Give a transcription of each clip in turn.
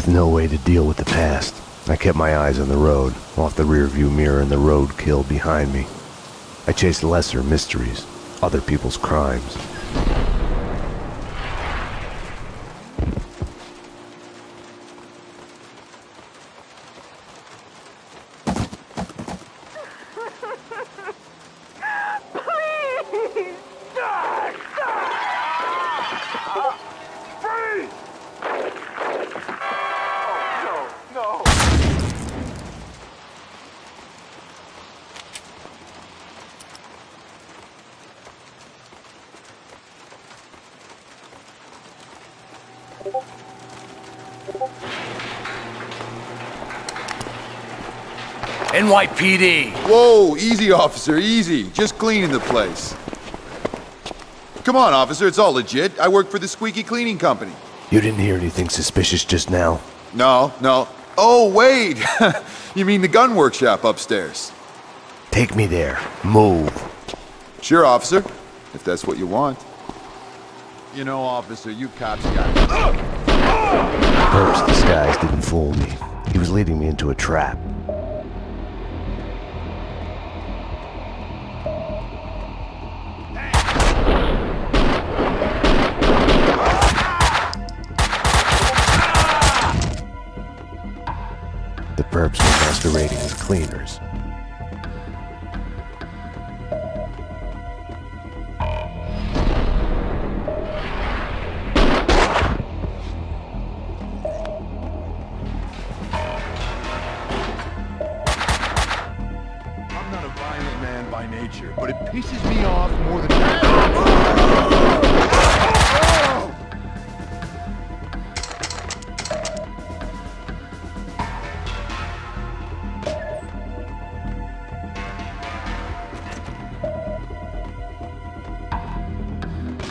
With no way to deal with the past, I kept my eyes on the road, off the rearview mirror and the roadkill behind me. I chased lesser mysteries, other people's crimes. NYPD. Whoa, easy, officer, easy. Just cleaning the place. Come on, officer, it's all legit. I work for the Squeaky Cleaning Company. You didn't hear anything suspicious just now? No, no. Oh, wait! you mean the gun workshop upstairs? Take me there. Move. Sure, officer, if that's what you want. You know, officer, you cops got Perk's disguise didn't fool me. He was leading me into a trap. The perps were masquerading as cleaners. But it pisses me off more than...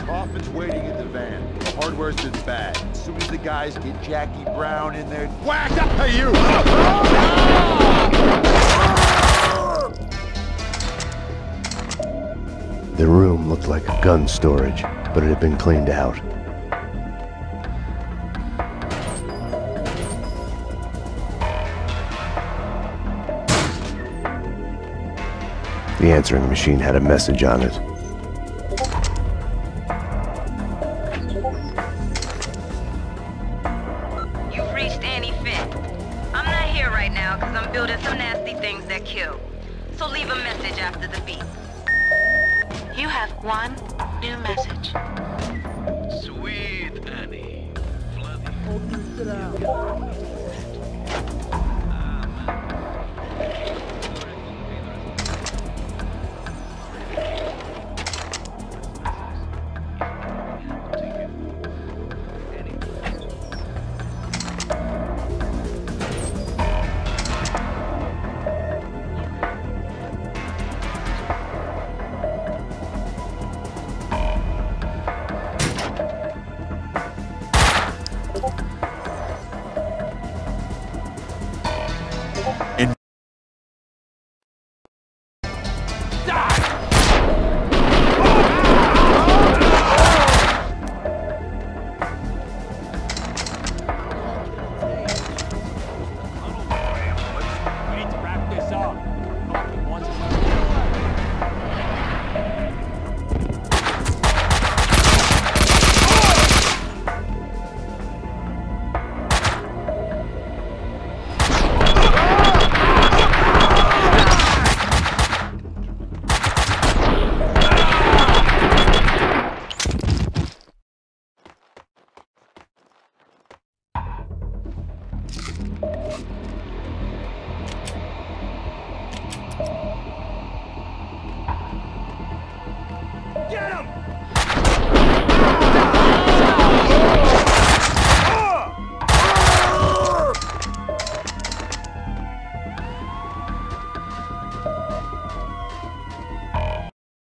Kaufman's waiting in the van. The hardware's been bad. As soon as the guys get Jackie Brown in there... Whack! Hey, you! The room looked like a gun storage, but it had been cleaned out. The answering machine had a message on it. One new message. Sweet Annie. Bloody.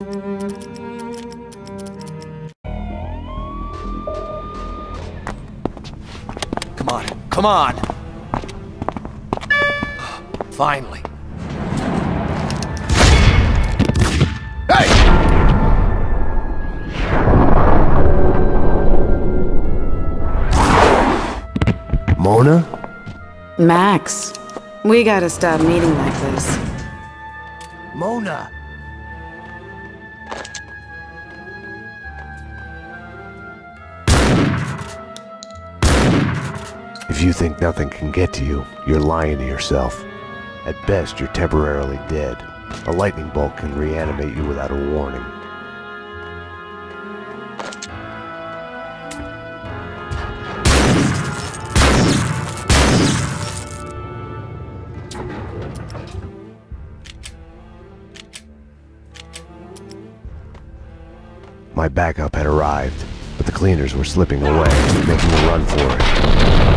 Come on, come on! Finally. Hey! Mona? Max, we gotta stop meeting like this. Mona! If you think nothing can get to you, you're lying to yourself. At best, you're temporarily dead. A lightning bolt can reanimate you without a warning. My backup had arrived, but the cleaners were slipping away, making a run for it.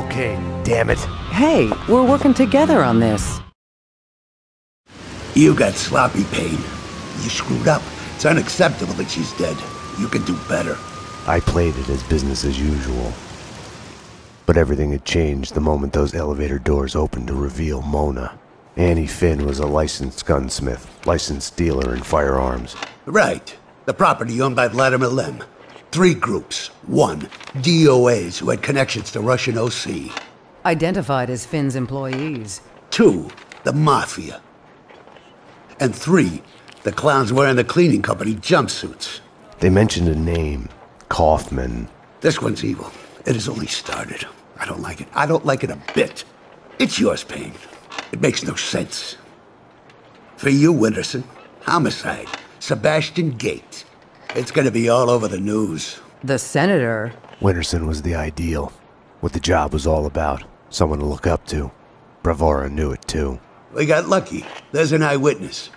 Okay, damn it. Hey, we're working together on this. You got sloppy Payne. You screwed up. It's unacceptable that she's dead. You can do better. I played it as business as usual. But everything had changed the moment those elevator doors opened to reveal Mona. Annie Finn was a licensed gunsmith, licensed dealer in firearms. Right. The property owned by Vladimir Lem. Three groups. One, DOAs who had connections to Russian OC. Identified as Finn's employees. Two, the Mafia. And three, the clowns wearing the cleaning company jumpsuits. They mentioned a name, Kaufman. This one's evil. It has only started. I don't like it. I don't like it a bit. It's yours, Payne. It makes no sense. For you, Winterson, homicide, Sebastian Gate. It's gonna be all over the news. The senator. Winterson was the ideal. What the job was all about. Someone to look up to. Bravura knew it too. We got lucky. There's an eyewitness.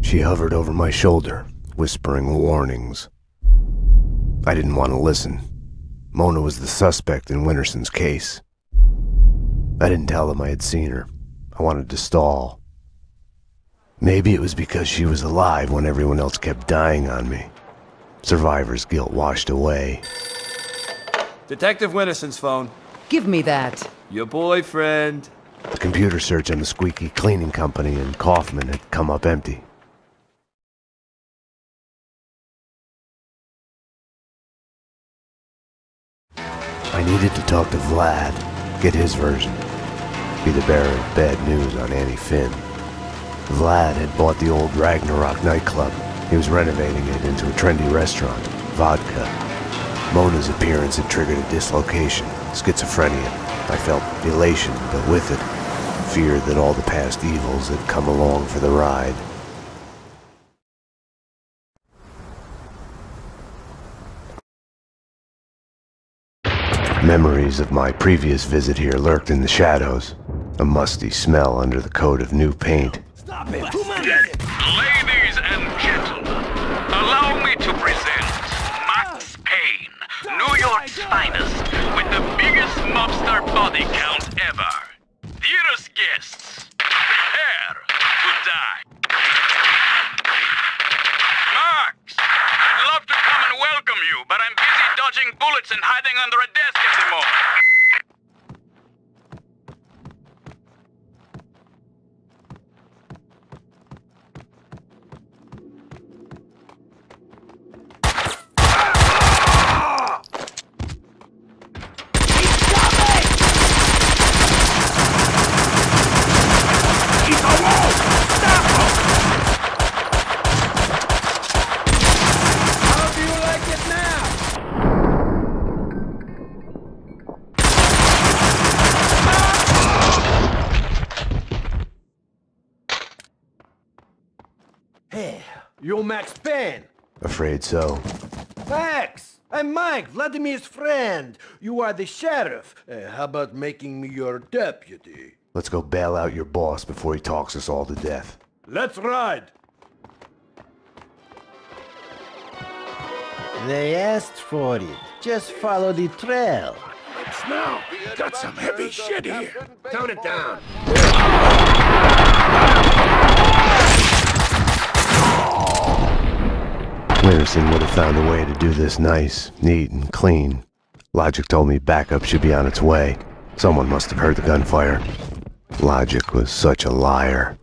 She hovered over my shoulder, whispering warnings. I didn't want to listen. Mona was the suspect in Winterson's case. I didn't tell them I had seen her. I wanted to stall. Maybe it was because she was alive when everyone else kept dying on me. Survivor's guilt washed away. Detective Winterson's phone. Give me that. Your boyfriend. The computer search on the squeaky cleaning company and Kaufman had come up empty. I needed to talk to Vlad, get his version, be the bearer of bad news on Annie Finn. Vlad had bought the old Ragnarok nightclub. He was renovating it into a trendy restaurant, Vodka. Mona's appearance had triggered a dislocation, schizophrenia. I felt elation, but with it, fear that all the past evils had come along for the ride. Memories of my previous visit here lurked in the shadows, a musty smell under the coat of new paint. Ladies and gentlemen, allow me to present Max Payne, New York's finest, with the biggest mobster body count ever. Dearest guests, prepare to die. Max, I'd love to come and welcome you, but I'm busy dodging bullets and hiding under a desk at the moment. You Max Payne? Afraid so. Max! I'm Mike, Vladimir's friend. You are the sheriff. Uh, how about making me your deputy? Let's go bail out your boss before he talks us all to death. Let's ride! They asked for it. Just follow the trail. Smell! Got some heavy shit here. Tone it down. Winterson would have found a way to do this nice, neat, and clean. Logic told me backup should be on its way. Someone must have heard the gunfire. Logic was such a liar.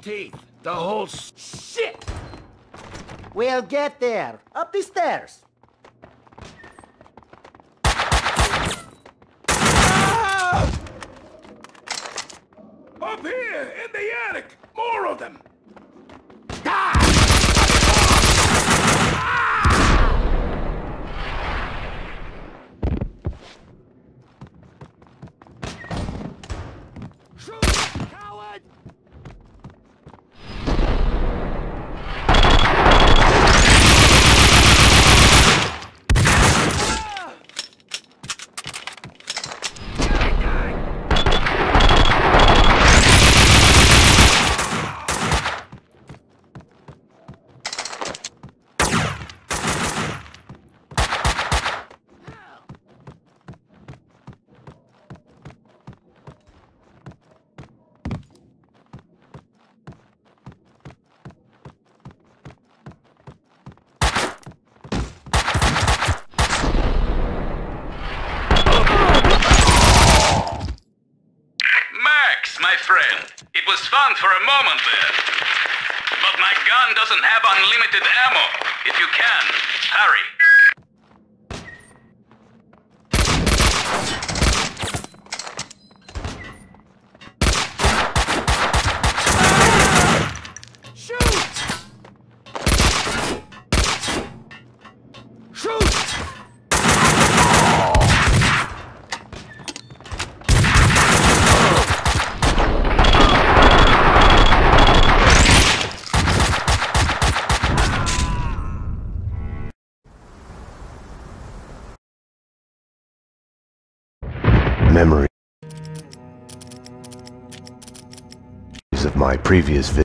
Teeth, the whole shit! We'll get there. Up the stairs. Up here, in the attic! More of them! Shoot, coward! Max, my friend, it was fun for a moment there. But my gun doesn't have unlimited ammo. If you can, hurry. My previous